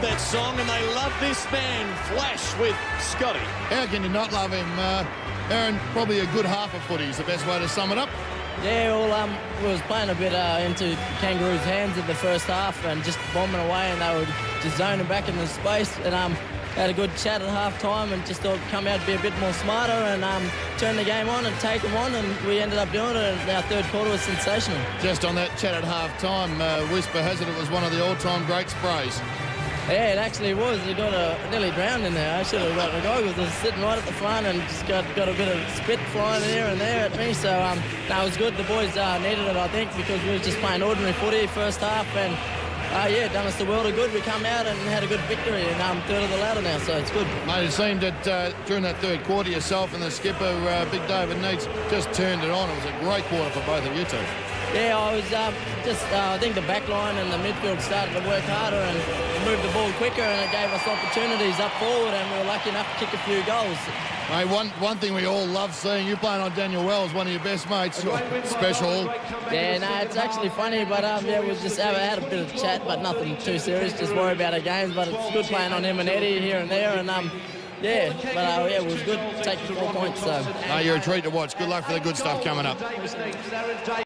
favourite song, and they love this man, Flash, with Scotty. How can you not love him? Uh, Aaron, probably a good half of footy is the best way to sum it up. Yeah, well, um, we was playing a bit uh, into Kangaroos' hands in the first half and just bombing away, and they were just zoning back in the space. And um, had a good chat at half time and just thought come out to be a bit more smarter and um, turn the game on and take them on, and we ended up doing it. And our third quarter was sensational. Just on that chat at half time, uh, Whisper has it it was one of the all-time great sprays. Yeah, it actually was. You got a nearly drowned in there. I should have got the goggles. I was sitting right at the front and just got, got a bit of spit flying here and there at me. So um, no, was good. The boys uh, needed it, I think, because we were just playing ordinary footy first half and. Uh, yeah, done us the world of good. We come out and had a good victory, and um, third of the ladder now, so it's good. Mate, it seemed that uh, during that third quarter, yourself and the skipper, uh, Big David Neitz, just turned it on. It was a great quarter for both of you two. Yeah, I was um, just, uh, I think the back line and the midfield started to work harder and move the ball quicker and it gave us opportunities up forward and we were lucky enough to kick a few goals. Mate, one, one thing we all love seeing, you playing on Daniel Wells, one of your best mates, special. Yeah, no, it's actually funny, but um, yeah, we just have, had a bit of chat, but nothing too serious, just worry about our games, but it's good playing on him and Eddie here and there and um, yeah, but uh, yeah, it was good taking four points. So. Uh, you're a treat to watch. Good luck for the good stuff coming up.